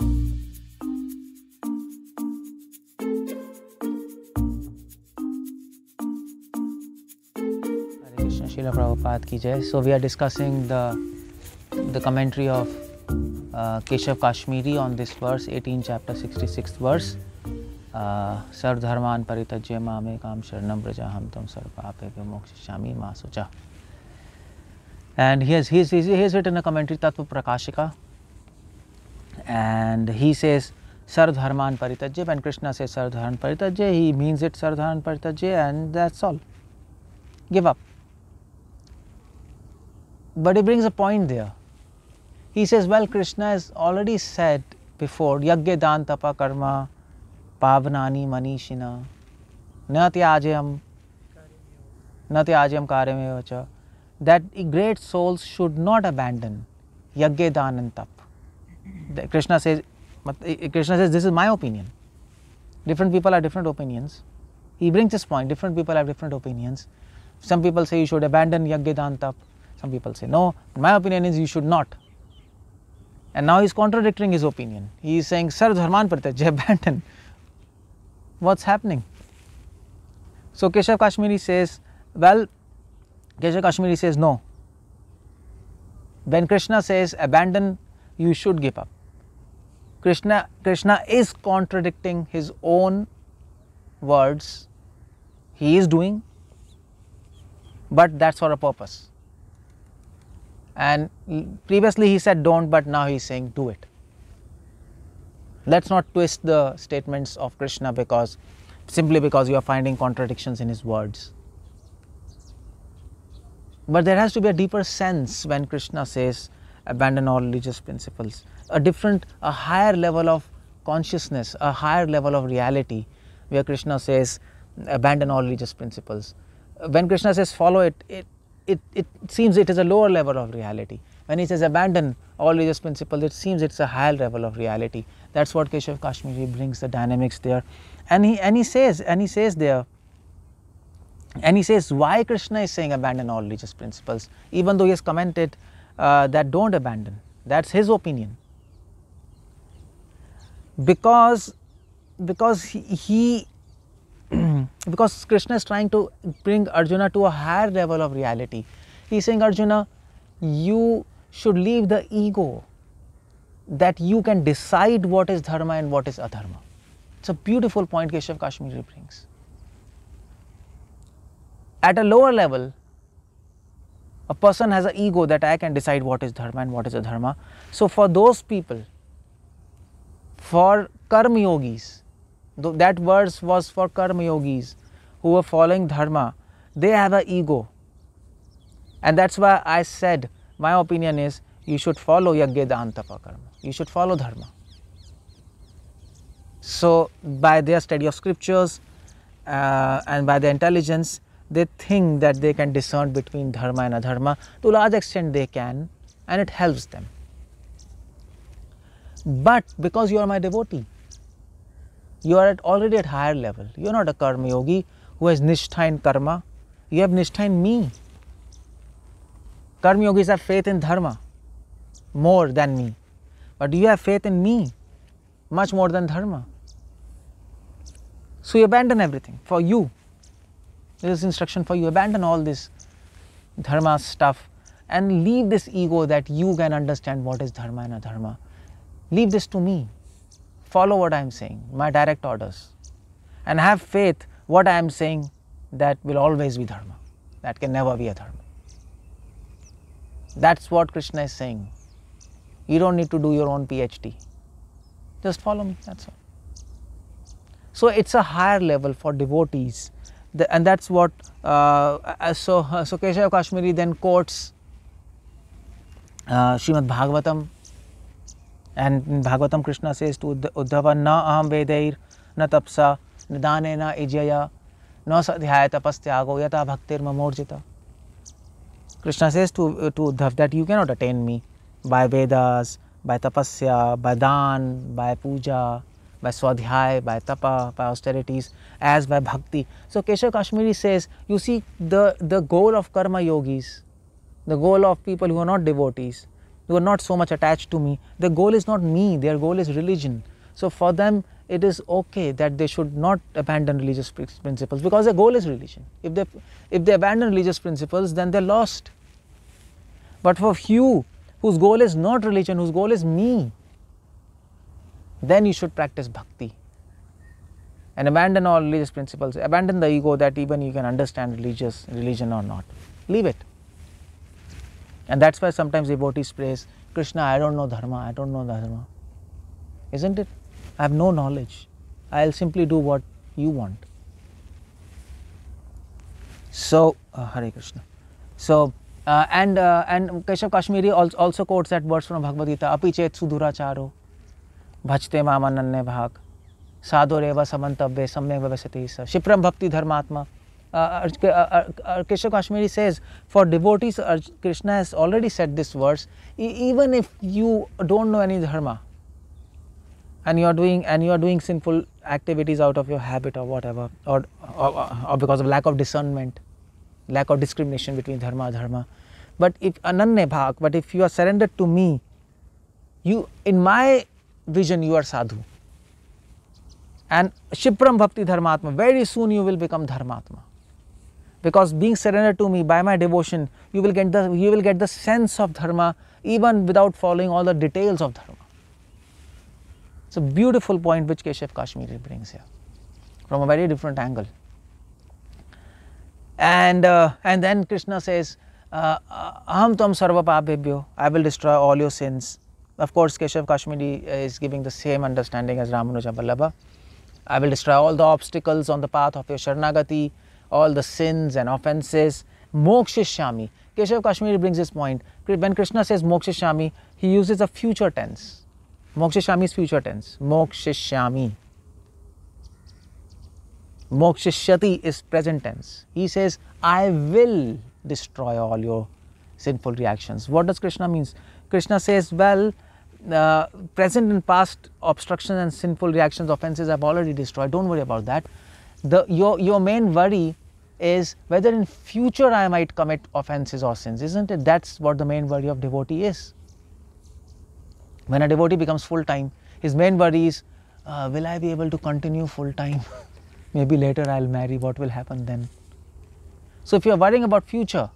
Hare Krishna Srila Prabhupada ki jai. So we are discussing the the commentary of uh, Keshav Kashmiri on this verse, 18 chapter 66th verse. Uh, Sardharman paritajya mame kam sharanam brajaham tam sarpape vimokshishami ma sucha. And he has, he, has, he has written a commentary Tattva Prakashika and he says Sardharman paritajya. When Krishna says Sardharman paritajya, he means it Sardharman paritajya and that's all. Give up. But he brings a point there. He says, Well, Krishna has already said before, Yagya Dan Tapa Karma Pavnani Manishina Na Tyajyam Na Tyajyam Karyamevacha that great souls should not abandon Yagya Dan and Tap. Krishna says, eh, eh, Krishna says, This is my opinion. Different people have different opinions. He brings this point different people have different opinions. Some people say you should abandon Yagya Some people say no. My opinion is you should not. And now he's contradicting his opinion. He is saying, Sir Dharman Pratyajya, abandon. What's happening? So Keshav Kashmiri says, well, Keshav Kashmiri says no. When Krishna says abandon, you should give up. Krishna, Krishna is contradicting his own words. He is doing, but that's for a purpose. And previously he said don't, but now he's saying do it. Let's not twist the statements of Krishna because simply because you are finding contradictions in his words. But there has to be a deeper sense when Krishna says abandon all religious principles, a different, a higher level of consciousness, a higher level of reality, where Krishna says abandon all religious principles. When Krishna says follow it, it, it, it seems it is a lower level of reality. When he says abandon all religious principles, it seems it's a higher level of reality. That's what Keshav Kashmiri brings the dynamics there. And he, and he says, and he says there, and he says why Krishna is saying abandon all religious principles, even though he has commented uh, that don't abandon. That's his opinion. Because, because he, because Krishna is trying to bring Arjuna to a higher level of reality. He is saying, Arjuna, you should leave the ego that you can decide what is dharma and what is adharma. It's a beautiful point Keshav Kashmiri brings. At a lower level, a person has an ego that I can decide what is dharma and what is a dharma. So, for those people, for karma yogis, that verse was for karma yogis who were following dharma, they have an ego. And that's why I said my opinion is you should follow yagya dantapa karma. You should follow dharma. So by their study of scriptures uh, and by their intelligence, they think that they can discern between dharma and adharma. To a large extent they can and it helps them. But because you are my devotee, you are at already at higher level. You are not a karma yogi who has nishtha in karma. You have nishtha in me. Karma yogis have faith in dharma more than me. But you have faith in me much more than dharma. So you abandon everything for you. This is instruction for you. Abandon all this dharma stuff and leave this ego that you can understand what is dharma and adharma. Leave this to me follow what I am saying, my direct orders, and have faith what I am saying that will always be dharma, that can never be a dharma. That's what Krishna is saying. You don't need to do your own PhD. Just follow me, that's all. So it's a higher level for devotees, the, and that's what. Uh, so, uh, so Keshav Kashmiri then quotes uh, Srimad Bhagavatam and Bhagavatam, Krishna says to Uddhava, Na aham vedair, na tapsa, nidane na ijaya, na sadhyaya tapastyago, yata bhaktir mamorjita. Krishna says to, to Uddhav that you cannot attain me by Vedas, by tapasya, by dan, by puja, by swadhyay, by tapa, by austerities, as by bhakti. So Keshav Kashmiri says, you see the, the goal of karma yogis, the goal of people who are not devotees, who are not so much attached to me. Their goal is not me, their goal is religion. So for them, it is okay that they should not abandon religious principles because their goal is religion. If they, if they abandon religious principles, then they're lost. But for few whose goal is not religion, whose goal is me, then you should practice bhakti and abandon all religious principles, abandon the ego that even you can understand religious religion or not. Leave it. And that's why sometimes devotees praise Krishna, I don't know dharma, I don't know dharma. Isn't it? I have no knowledge. I'll simply do what you want. So, uh, Hare Krishna. So, uh, and uh, and Keshav Kashmiri also, also quotes that verse from Bhagavad Gita, Api chet bhajte mamananne bhag sadhorev samantavve samyak vyavasati sa Shipram bhakti dharmatma. Uh, uh, uh, Keshav Kashmiri says, for devotees, Krishna has already said this verse, e even if you don't know any dharma, and you are doing and you are doing sinful activities out of your habit or whatever or, or, or because of lack of discernment lack of discrimination between dharma dharma but if ananya bhag but if you are surrendered to me you in my vision you are sadhu and shipram bhakti dharmatma very soon you will become dharmatma because being surrendered to me by my devotion you will get the you will get the sense of dharma even without following all the details of dharma it's a beautiful point which Keshav Kashmiri brings here from a very different angle. And, uh, and then Krishna says, uh, Aham tam sarva I will destroy all your sins. Of course, Keshav Kashmiri uh, is giving the same understanding as Ramanuja Vallabha. I will destroy all the obstacles on the path of your Sharanagati, all the sins and offenses. Mokshishami. Keshav Kashmiri brings this point. When Krishna says Mokshishami, he uses a future tense. Mokshishami is future tense. Mokshishyami. Mokshishyati is present tense. He says, I will destroy all your sinful reactions. What does Krishna means? Krishna says, well, uh, present and past obstructions and sinful reactions, offenses I've already destroyed. Don't worry about that. The, your, your main worry is whether in future I might commit offenses or sins, isn't it? That's what the main worry of devotee is. When a devotee becomes full time, his main worry is, uh, will I be able to continue full time? Maybe later I'll marry, what will happen then? So if you are worrying about future,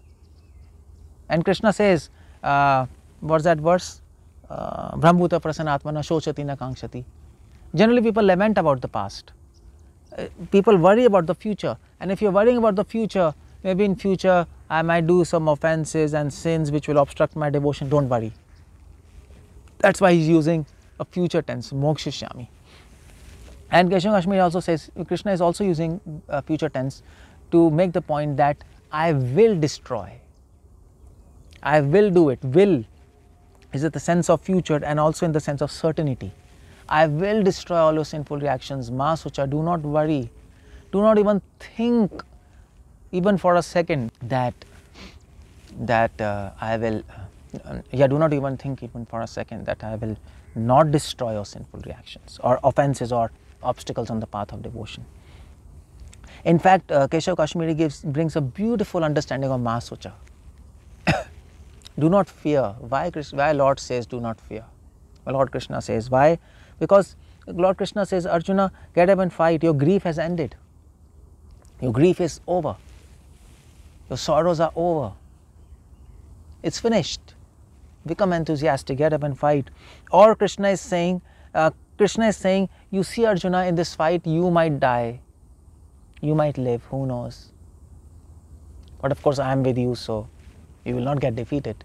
and Krishna says, uh, what's that verse? Uh, Brahmbhuta shochati na kangshati. Generally people lament about the past. Uh, people worry about the future and if you are worrying about the future, maybe in future I might do some offenses and sins which will obstruct my devotion, don't worry. That is why he is using a future tense, mokshishyami. And Keshav Kashmiri also says, Krishna is also using a future tense to make the point that I will destroy. I will do it. Will is it the sense of future and also in the sense of certainty. I will destroy all your sinful reactions. Ma Sucha, do not worry. Do not even think, even for a second, that that uh, I will yeah, do not even think even for a second that I will not destroy your sinful reactions or offenses or obstacles on the path of devotion. In fact, uh, Keshav Kashmiri gives, brings a beautiful understanding of Mahasucha. Do not fear. Why, Krishna, why Lord says do not fear? Well, Lord Krishna says why? Because Lord Krishna says, Arjuna, get up and fight. Your grief has ended. Your grief is over. Your sorrows are over. It's finished become enthusiastic, get up and fight. Or Krishna is saying, uh, Krishna is saying, you see Arjuna in this fight, you might die, you might live, who knows. But of course, I am with you, so you will not get defeated.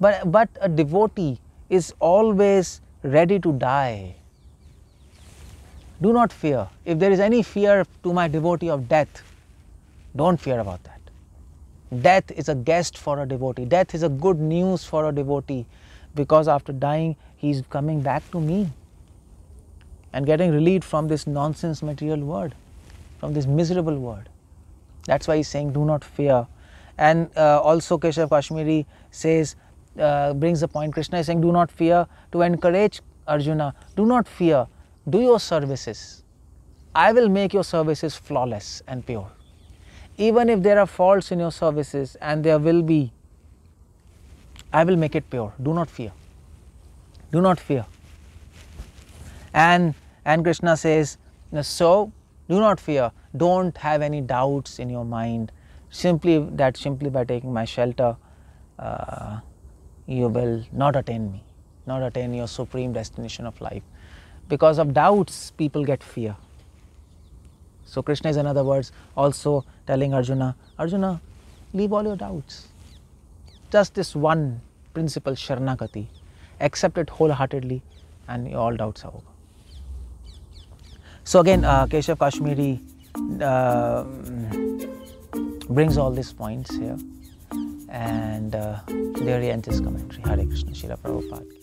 But, but a devotee is always ready to die. Do not fear. If there is any fear to my devotee of death, don't fear about that. Death is a guest for a devotee. Death is a good news for a devotee because after dying, he is coming back to me and getting relieved from this nonsense material world, from this miserable world. That's why he's saying, do not fear. And uh, also, Keshav Kashmiri says, uh, brings the point, Krishna is saying, do not fear to encourage Arjuna, do not fear, do your services. I will make your services flawless and pure even if there are faults in your services and there will be I will make it pure. Do not fear. Do not fear. And and Krishna says, so do not fear. Don't have any doubts in your mind. Simply that simply by taking my shelter, uh, you will not attain me, not attain your supreme destination of life. Because of doubts, people get fear. So Krishna is in other words also telling Arjuna, Arjuna, leave all your doubts. Just this one principle, Sharanagati. Accept it wholeheartedly and all doubts are over. So again, uh, Keshav Kashmiri uh, brings all these points here and uh, ends his commentary. Hare Krishna, Srila Prabhupada.